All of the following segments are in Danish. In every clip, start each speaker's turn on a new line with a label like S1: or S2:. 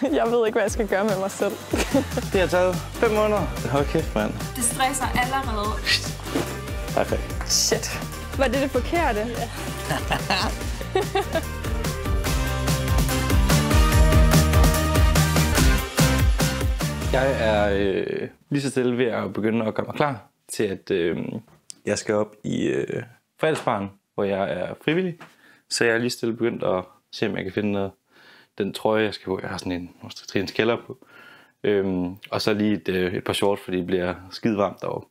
S1: Jeg ved ikke, hvad jeg skal gøre med mig selv.
S2: Det har taget 5 måneder. Hold kæft, mand.
S3: Det stresser allerede.
S2: Perfekt.
S1: Shit. Var det det forkerte? Ja.
S2: Jeg er øh, lige så stille ved at begynde at gøre mig klar til, at øh, jeg skal op i øh, fredagsbaren, hvor jeg er frivillig. Så jeg er lige stille begyndt at se, om jeg kan finde noget. Den trøje, jeg skal på, jeg har sådan en Trins kælder på. Øhm, og så lige et, øh, et par shorts, fordi det bliver skide varmt derovre.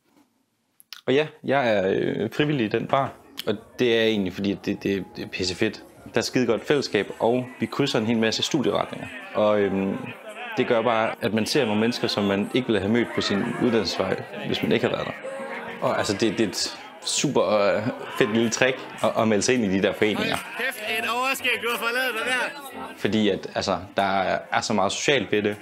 S2: Og ja, jeg er øh, frivillig i den bar. Og det er egentlig, fordi det, det, det er pisse fedt. Der er skide godt fællesskab, og vi krydser en hel masse studieretninger. Og øhm, det gør bare, at man ser nogle mennesker, som man ikke ville have mødt på sin uddannelsesvej, hvis man ikke havde været der. Og altså, det, det er et super øh, fedt lille trick at, at melde sig ind i de der foreninger.
S4: Kæft, et overskæg, du har forladet dig der.
S2: Fordi at, altså, der er så meget socialt ved det,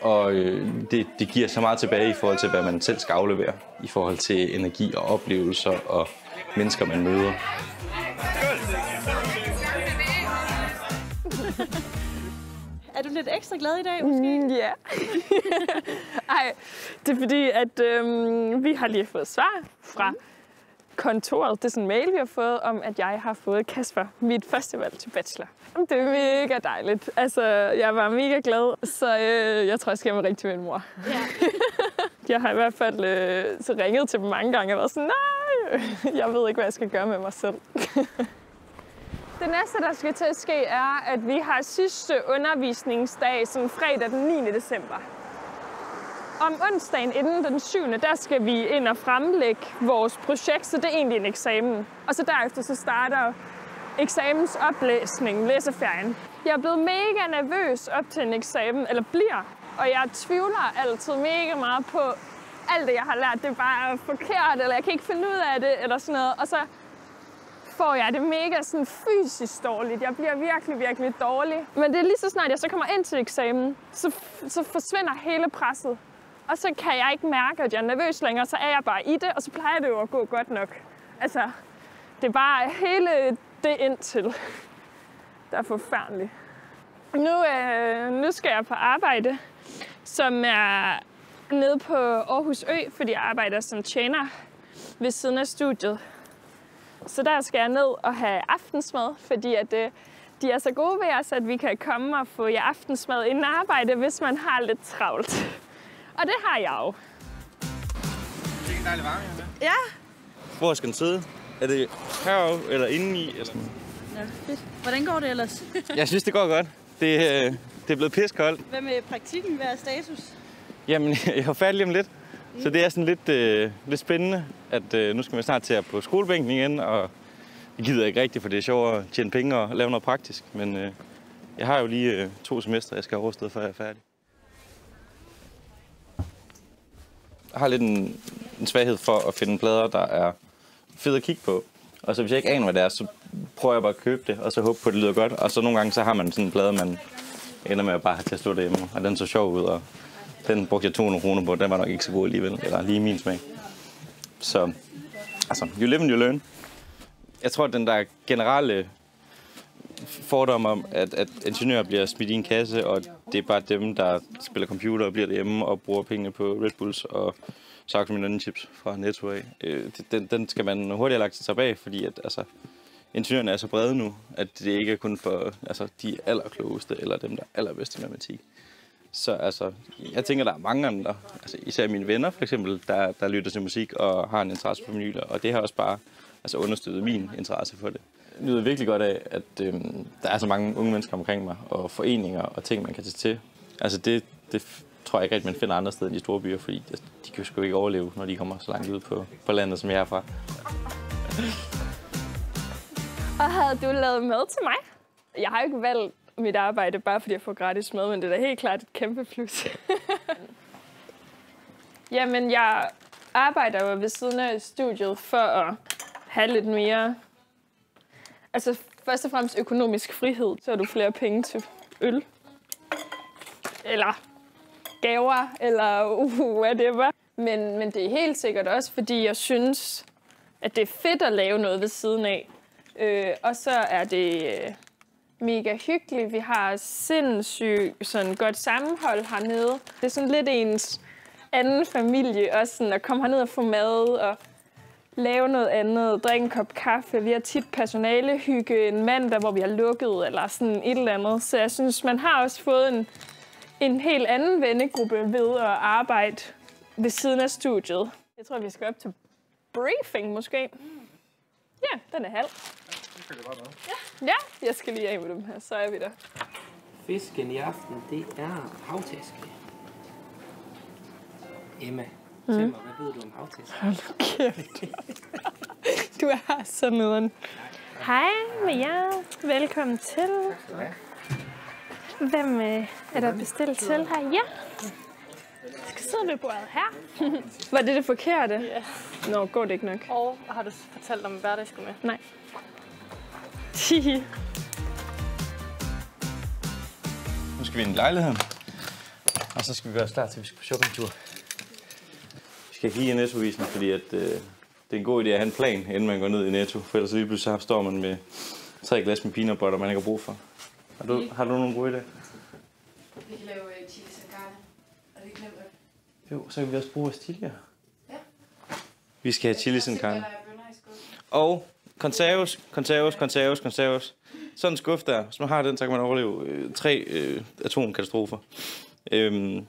S2: og øh, det, det giver så meget tilbage i forhold til, hvad man selv skal aflevere. I forhold til energi og oplevelser og mennesker, man møder.
S5: Er du lidt ekstra glad i dag, måske?
S1: Mm, Ja. Ej, det er fordi, at øhm, vi har lige fået svar fra kontoret. Det er sådan en mail, vi har fået om, at jeg har fået Kasper mit første valg til bachelor. Det er mega dejligt. Altså, jeg var mega glad, så øh, jeg tror, jeg skal hjem til min mor.
S5: Ja.
S1: Jeg har i hvert fald øh, så ringet til dem mange gange og været sådan, nej, jeg ved ikke, hvad jeg skal gøre med mig selv. Det næste, der skal til at ske, er, at vi har sidste undervisningsdag, sådan fredag den 9. december. Om onsdagen inden den 7. der skal vi ind og fremlægge vores projekt, så det er egentlig en eksamen. Og så derefter så starter eksamensoplæsningen, læseferien. Jeg er blevet mega nervøs op til en eksamen, eller bliver, og jeg tvivler altid mega meget på alt det, jeg har lært. Det er bare forkert, eller jeg kan ikke finde ud af det, eller sådan noget. Og så får jeg det mega sådan fysisk dårligt. Jeg bliver virkelig, virkelig dårlig. Men det er lige så snart, jeg så kommer ind til eksamen, så, så forsvinder hele presset. Og så kan jeg ikke mærke, at jeg er nervøs længere, så er jeg bare i det, og så plejer det jo at gå godt nok. Altså, det er bare hele det indtil, der er forfærdeligt. Nu, øh, nu skal jeg på arbejde, som er nede på Aarhus Ø, fordi jeg arbejder som tjener ved siden af studiet. Så der skal jeg ned og have aftensmad, fordi at, øh, de er så gode ved os, at vi kan komme og få jer aftensmad inden arbejde, hvis man har lidt travlt. Og det har jeg jo.
S4: Det er dejligt varme, ja.
S5: Ja.
S2: Hvor skal den sidde? Er det herovre eller indeni? Sådan...
S5: ja fedt. Hvordan går det ellers?
S2: jeg synes, det går godt. Det, øh, det er blevet piskoldt.
S5: Hvad med praktikken? Hvad er status?
S2: Jamen, jeg er færdig lige om lidt. Så det er sådan lidt, øh, lidt spændende, at øh, nu skal vi snart til at på skolebænken igen, og jeg gider ikke rigtigt, for det er sjovt at tjene penge og lave noget praktisk. Men øh, jeg har jo lige øh, to semester, jeg skal have overstået, før jeg er færdig. Jeg har lidt en, en svaghed for at finde plader, der er fede at kigge på. Og så hvis jeg ikke aner, hvad det er, så prøver jeg bare at købe det, og så håbe på, at det lyder godt. Og så nogle gange, så har man sådan en plade, man ender med at bare have til at stå derhjemme. Og den så sjov ud, og den brugte jeg 200 kroner på. Den var nok ikke så god alligevel, eller lige min smag. Så, altså, you live and you learn. Jeg tror, at den der generelle fordom om, at, at ingeniører bliver smidt i en kasse, og det er bare dem, der spiller computer og bliver derhjemme og bruger pengene på Red Bulls og Saxo Millennium Chips fra Netto af. Øh, den, den skal man hurtigt have lagt sig tilbage, fordi at, altså, ingeniørerne er så brede nu, at det ikke er kun for altså, de allerklogeste eller dem, der er allerbedste i matematik. Så altså, jeg tænker, der er mange andre, altså, især mine venner for eksempel, der, der lytter til musik og har en interesse for vinyler, og det har også bare altså, understøttet min interesse for det. Nyder virkelig godt af, at øh, der er så mange unge mennesker omkring mig, og foreninger og ting, man kan tage til. Altså det, det tror jeg ikke, rigtig, man finder andre steder end de store byer, fordi de, de kan jo sgu ikke overleve, når de kommer så langt ud på, på landet, som jeg er fra.
S1: Og havde du lavet mad til mig? Jeg har jo ikke valgt mit arbejde, bare fordi jeg får gratis mad, men det er da helt klart et kæmpe plus. Jamen, jeg arbejder jo ved siden af studiet for at have lidt mere... Altså, først og fremmest økonomisk frihed, så har du flere penge til øl. Eller gaver, eller uh, whatever. Men, men det er helt sikkert også, fordi jeg synes, at det er fedt at lave noget ved siden af. Øh, og så er det... Øh, mega hyggeligt. Vi har sindssygt sådan godt sammenhold hernede. Det er sådan lidt ens anden familie også, sådan at komme herned og få mad og lave noget andet, drikke en kop kaffe. Vi har tit personalehygge en mandag, hvor vi har lukket, eller sådan et eller andet. Så jeg synes, man har også fået en, en helt anden vennegruppe ved at arbejde ved siden af studiet. Jeg tror, vi skal op til briefing måske. Ja, den er halv. Ja, ja jeg skal lige af med dem her, så er vi der.
S3: Fisken i aften, det er havtaske. Emma, mm. mig, hvad ved du om havtæske?
S1: Hold kæft. Du er så nederen. Hej med jer. Velkommen til. Hvem øh, er der bestilt til her? Ja. Jeg skal sidde ved bordet her. Var det det forkerte?
S5: Ja.
S1: Nå, går det ikke nok?
S5: Og har du fortalt om, hvad der skulle med?
S1: Nej.
S2: Nu skal vi ind i lejligheden. Og så skal vi gøre os klar til, at vi skal på shoppingtur. Skal give Netto-visen, fordi at, øh, det er en god idé at have en plan, inden man går ned i Netto. For ellers lige pludselig så står man med tre glas med peanut butter, man ikke har brug for. Har du, har du nogle gode idéer?
S6: Vi kan lave uh, chili con carne. Er det ikke nemt?
S2: Jo, så kan vi også bruge vores chili.
S6: Ja.
S2: Vi skal have chili sin carne.
S6: er i.
S2: Og konserves, konserves, konserves, konserves. Sådan en skuff der. Hvis man har den, så kan man overleve øh, tre øh, atomkatastrofer. Øhm,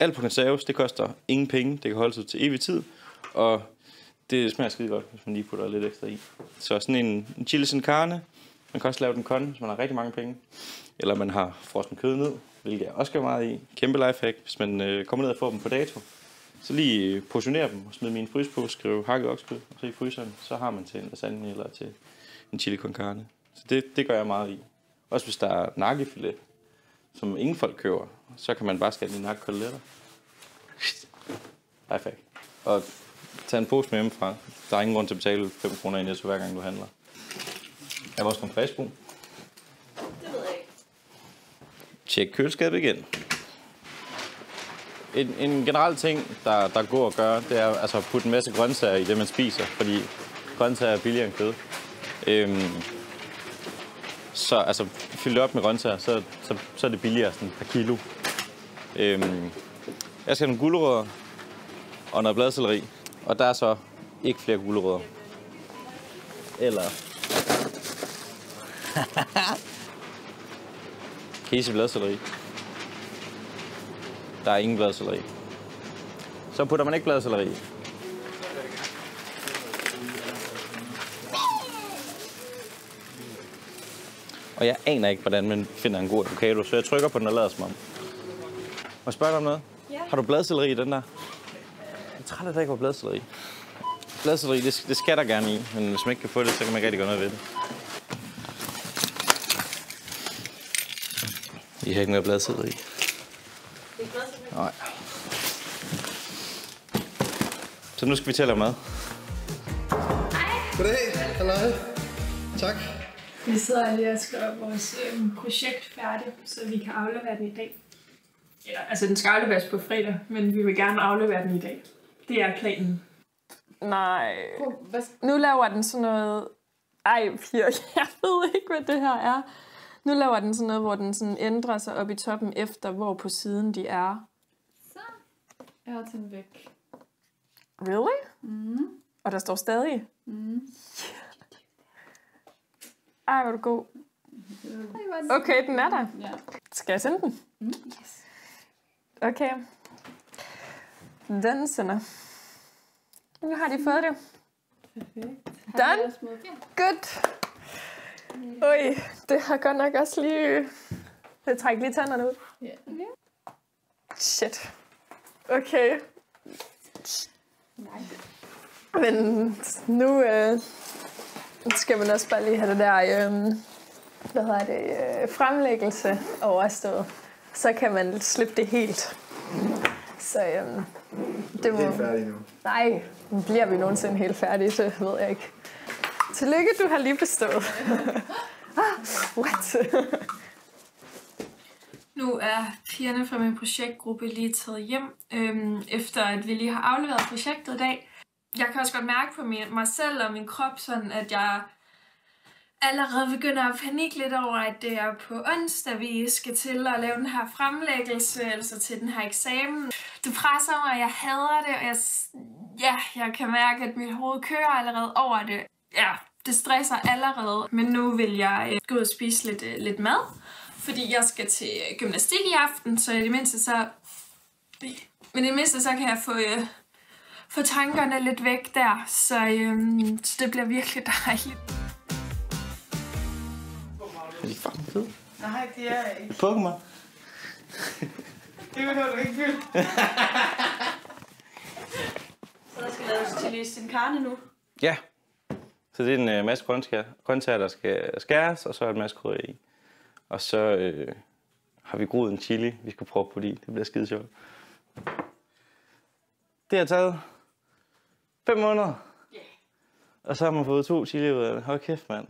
S2: alt på konserves, det koster ingen penge. Det kan holde sig til evig tid. Og det smager skide godt, hvis man lige putter lidt ekstra i. Så sådan en, en chili sin carne. Man kan også lave den kon, hvis man har rigtig mange penge. Eller man har frossen kød ned, hvilket jeg også gør meget i. Kæmpe lifehack, hvis man øh, kommer ned og får dem på dato. Så lige øh, portionere dem og smid min frys på, skriv hakket oksekød, og så i fryseren, så har man til en lasagne eller til en chili con carne. Så det, det gør jeg meget i. Også hvis der er nakkefilet, som ingen folk køber, så kan man bare skære de nakkekoteletter. Lifehack. Og tag en pose med hjemmefra. Der er ingen grund til at betale 5 kroner i netto, hver gang du handler. Er vores komfastbrug?
S6: Det ved jeg ikke.
S2: Tjek køleskabet igen. En, en generel ting, der, der går at gøre, det er altså at putte en masse grøntsager i det, man spiser, fordi grøntsager er billigere end kød. Øhm, så altså, fyld det op med grøntsager, så, så, så er det billigere sådan per kilo. Øhm, jeg skal have nogle gulerødder og noget bladselleri, og der er så ikke flere gulerødder. Eller... Kese bladselleri. Der er ingen bladselleri. Så putter man ikke bladselleri i. Og jeg aner ikke, hvordan man finder en god avocado, så jeg trykker på den og lader som om. Må jeg spørge dig om noget?
S5: Ja.
S2: Har du bladselleri i den der? Jeg er træt af, at der ikke var bladselleri. Bladselleri, det, det skal der gerne i, men hvis man ikke kan få det, så kan man ikke rigtig gøre noget ved det. I har ikke mere bladselleri. Nej. Så nu skal vi til at lave mad.
S7: Goddag. Halløj. Tak.
S1: Vi sidder lige og skriver vores øh, projekt færdigt, så vi kan aflevere den i dag. Ja, altså den skal afleveres på fredag, men vi vil gerne aflevere den i dag. Det er planen. Nej. Nu laver den sådan noget... Ej, Pia, jeg ved ikke, hvad det her er. Nu laver den sådan noget, hvor den sådan ændrer sig op i toppen efter, hvor på siden de er.
S6: så? Jeg har den væk.
S1: Really? Mm. Og der står stadig? Mm. Ej, hvor er du god. Okay, den er der.
S6: Ja.
S1: Skal jeg sende den?
S6: Mm, yes.
S1: Okay. Den sender. Nu har de fået det. Done. Good. Oj, det har godt nok også lige... Det trækker lige tænderne ud.
S6: Ja.
S1: Shit. Okay. Men nu øh, skal man også bare lige have det der, øh, hvad hedder det, øh, fremlæggelse overstået. Så kan man slippe det helt. Så øh, det må...
S7: Helt færdig nu.
S1: Nej, bliver vi nogensinde helt færdige, det ved jeg ikke. Tillykke, du har lige bestået. ah, what? Nu er pigerne fra min projektgruppe lige taget hjem, øhm, efter at vi lige har afleveret projektet i dag. Jeg kan også godt mærke på min, mig selv og min krop, sådan at jeg allerede begynder at panikke lidt over, at det er på onsdag, vi skal til at lave den her fremlæggelse, altså til den her eksamen. Det presser mig, jeg hader det, og jeg, ja, jeg kan mærke, at mit hoved kører allerede over det. Ja, det stresser allerede, men nu vil jeg øh, gå ud og spise lidt, øh, lidt mad, fordi jeg skal til gymnastik i aften, så i det mindste så... Men i det mindste så kan jeg få, øh, få tankerne lidt væk der, så, øh, så det bliver virkelig dejligt.
S2: De er fucking fede.
S5: Nej, det er ikke.
S2: Pokémon.
S5: Det behøver du ikke fylde. så der skal laves chili sin carne nu.
S2: Ja. Så det er en øh, masse grøntsager, grøntsager, der skal skæres, og så er der en masse krydderi i. Og så øh, har vi groet en chili, vi skal prøve på i. Det bliver skide sjovt. Det har taget 5 måneder. Og så har man fået to chili ud af det. Hold kæft, mand.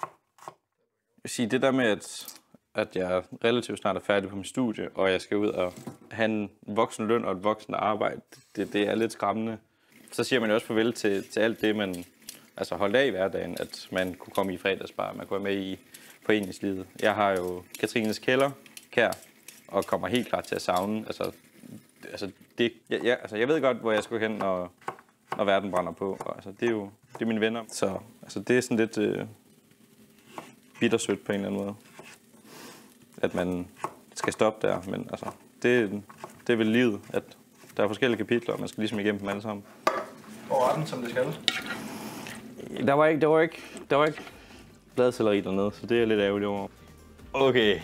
S2: Jeg vil sige, det der med, at, at jeg relativt snart er færdig på min studie, og jeg skal ud og have en voksen løn og et voksen arbejde, det, det er lidt skræmmende. Så siger man jo også farvel til, til alt det, man altså holdt af i hverdagen, at man kunne komme i fredagsbar, man kunne være med i foreningslivet. Jeg har jo Katrines Kælder, kær, og kommer helt klart til at savne. Altså, altså, det, jeg, jeg, altså, jeg ved godt, hvor jeg skal hen, når, når verden brænder på. Og, altså, det er jo det er mine venner. Så altså, det er sådan lidt øh, bittersødt på en eller anden måde. At man skal stoppe der, men altså, det, det er vel livet, at der er forskellige kapitler, og man skal ligesom igennem dem alle sammen.
S4: Er den, som det skal?
S2: Der var ikke, der var ikke, der var ikke bladcelleri dernede, så det er lidt ærgerlig over. Okay,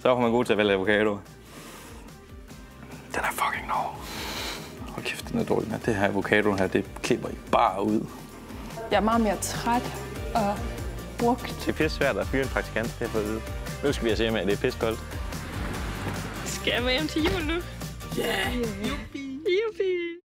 S2: så var man god til at vælge avocado. Den er. Hold kæft, den er dårlig. Det her avocado her, det klipper I bare ud.
S1: Jeg er meget mere træt og brugt.
S2: Det er pisse svært at fyre en praktikant, det har jeg fået at vide. Nu skal vi se med, at det er pisse koldt.
S1: Skal jeg med hjem til jul nu?
S3: Ja! Juppie!